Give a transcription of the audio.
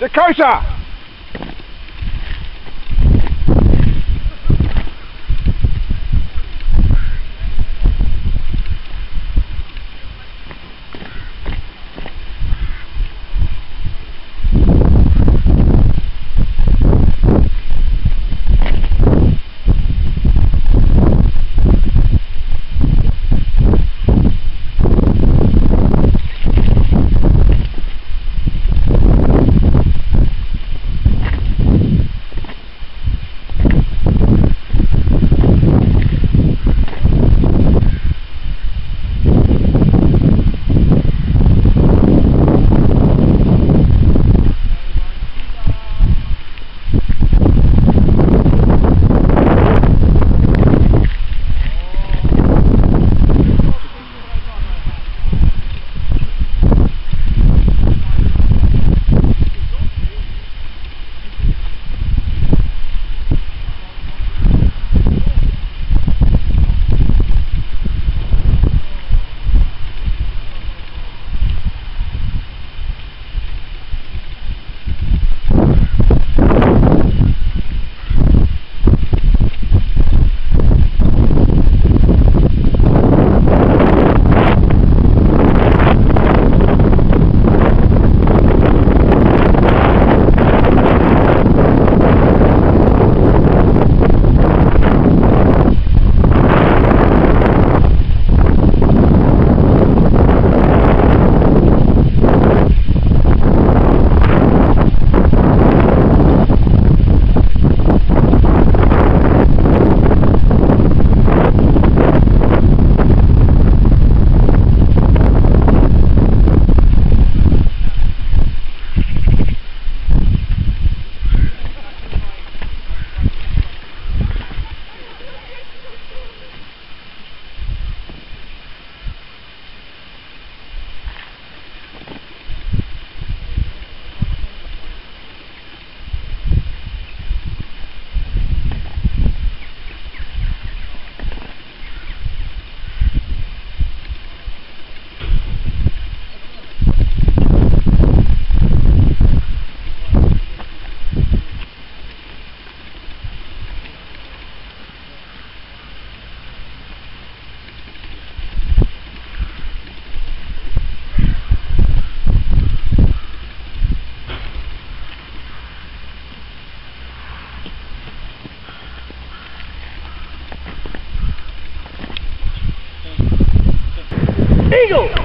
Dakota! tuyo.